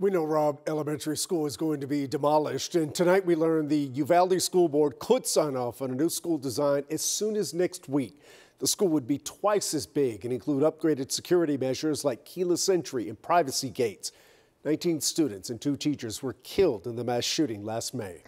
We know Robb Elementary School is going to be demolished, and tonight we learned the Uvalde School Board could sign off on a new school design as soon as next week. The school would be twice as big and include upgraded security measures like keyless entry and privacy gates. 19 students and two teachers were killed in the mass shooting last May.